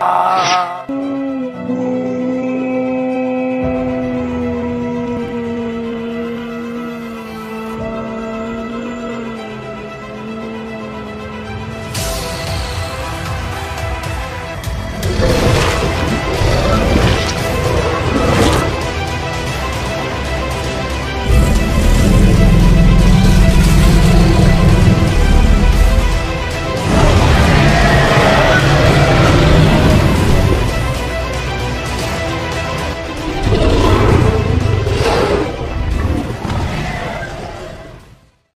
아.